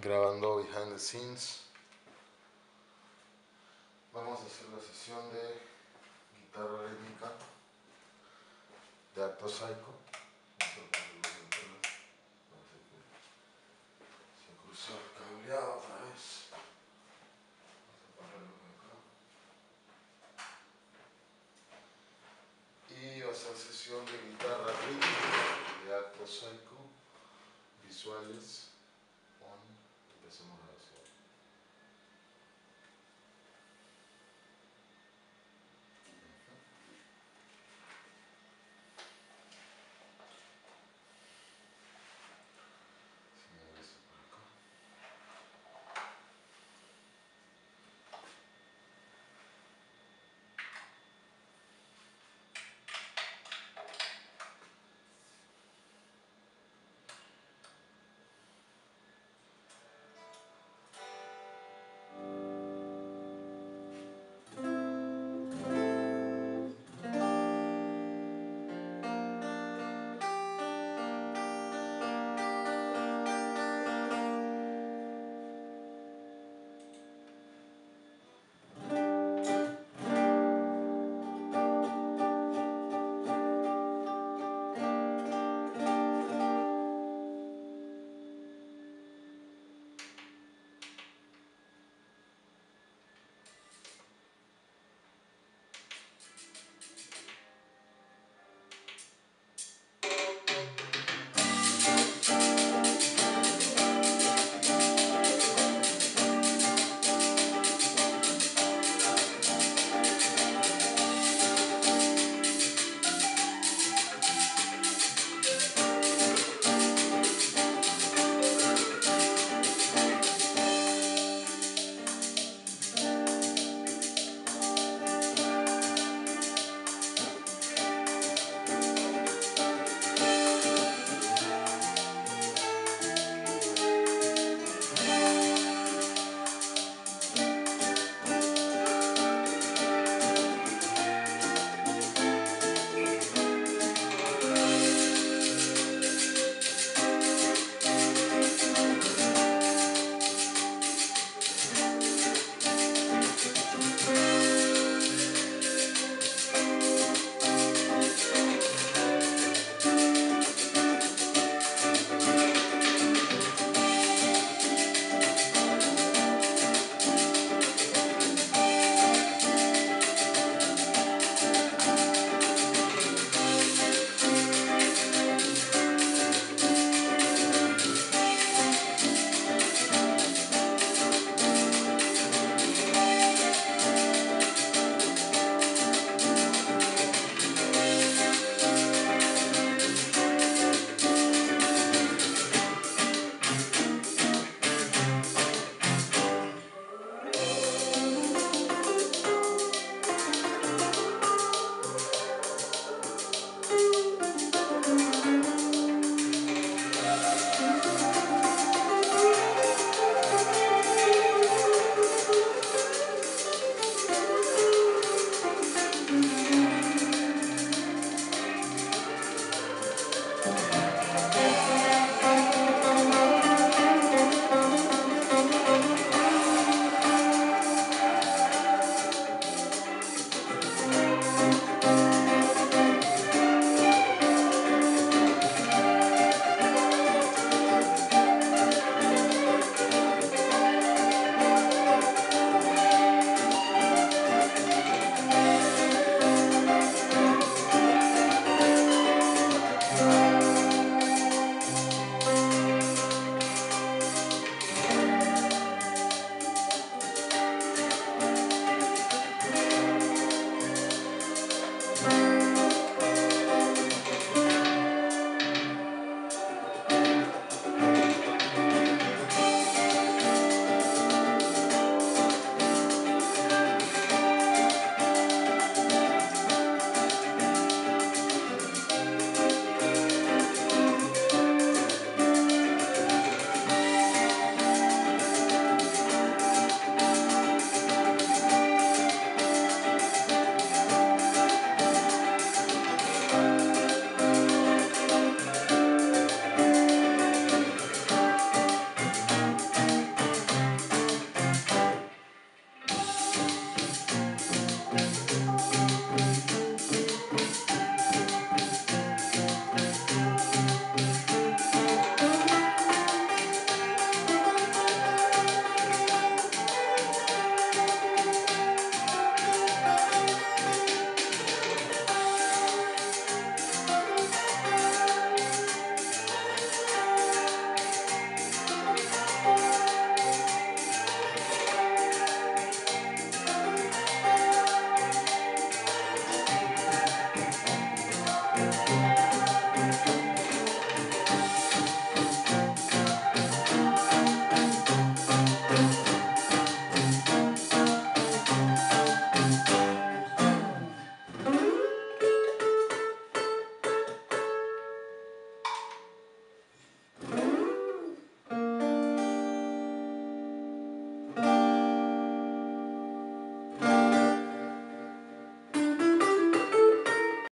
grabando behind the scenes. Vamos a hacer la sesión de guitarra rítmica de Acto Psycho. Cruzó el cableado otra vez. Y va a ser sesión de guitarra rítmica de Acto Psycho, visuales, on, empecemos a hacer.